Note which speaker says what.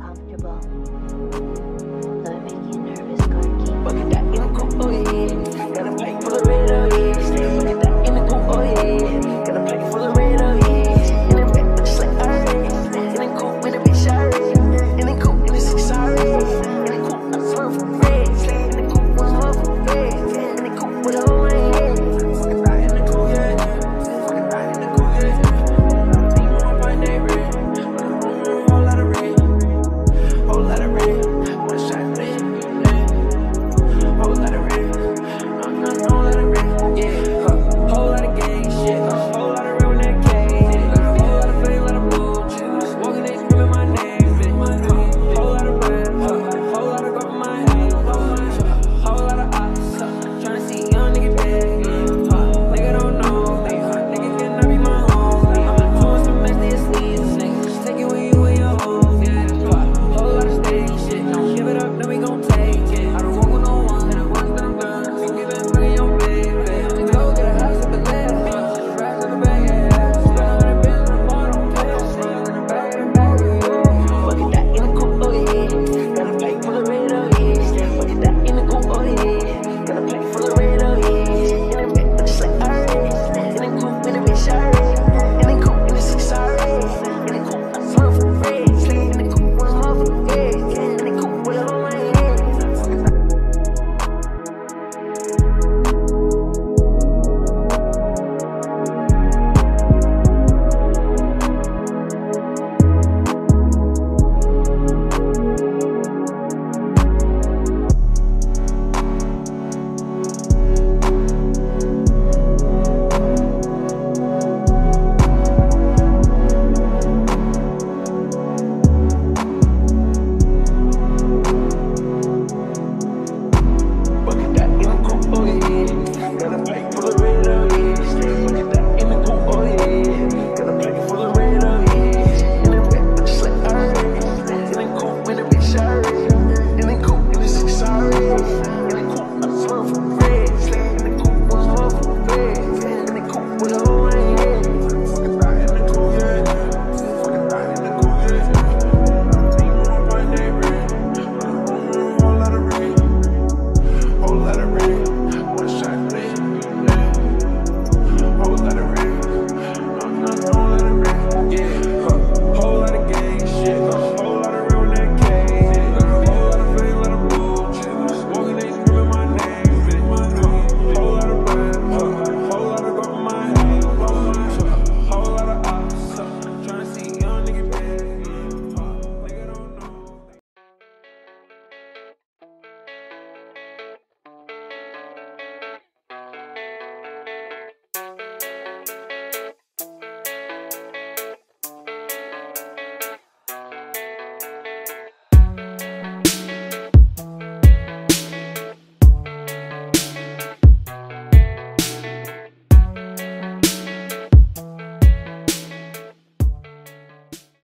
Speaker 1: comfortable.